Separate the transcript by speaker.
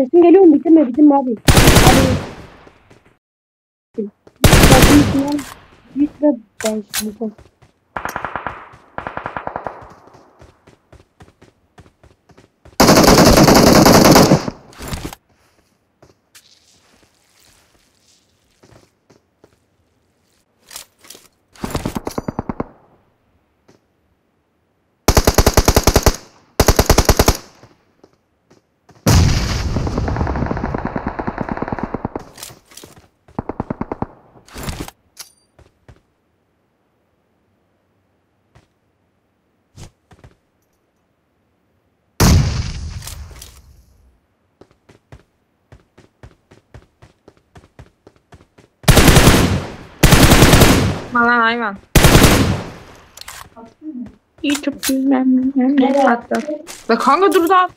Speaker 1: Sesim geliyor mu? Bitirme bitirme abi. Abi. Bir sıra ben
Speaker 2: Lan hayvan. YouTube bilmem ne. Hatta. Bak kanka dur da